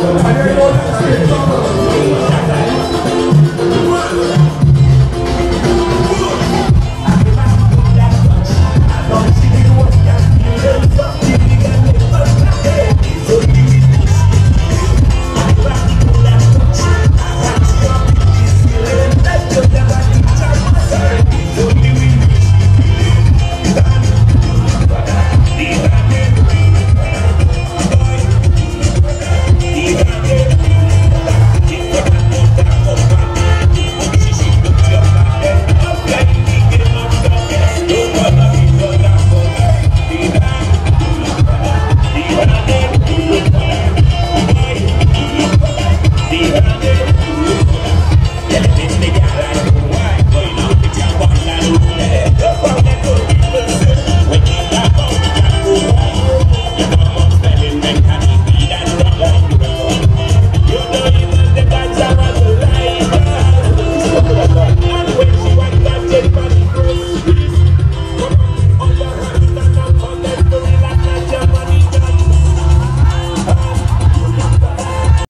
最高の。